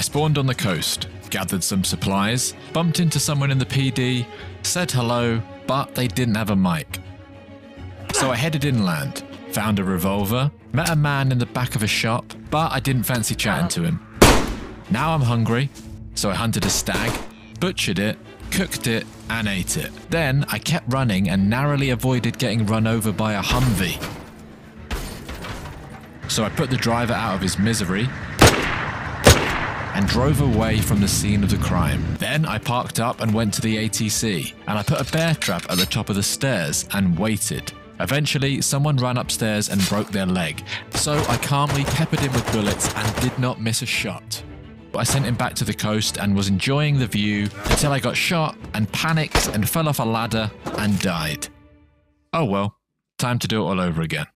I spawned on the coast, gathered some supplies, bumped into someone in the PD, said hello, but they didn't have a mic. So I headed inland, found a revolver, met a man in the back of a shop, but I didn't fancy chatting to him. Now I'm hungry, so I hunted a stag, butchered it, cooked it, and ate it. Then I kept running and narrowly avoided getting run over by a Humvee. So I put the driver out of his misery and drove away from the scene of the crime. Then I parked up and went to the ATC, and I put a bear trap at the top of the stairs and waited. Eventually, someone ran upstairs and broke their leg, so I calmly peppered him with bullets and did not miss a shot. But I sent him back to the coast and was enjoying the view until I got shot and panicked and fell off a ladder and died. Oh well, time to do it all over again.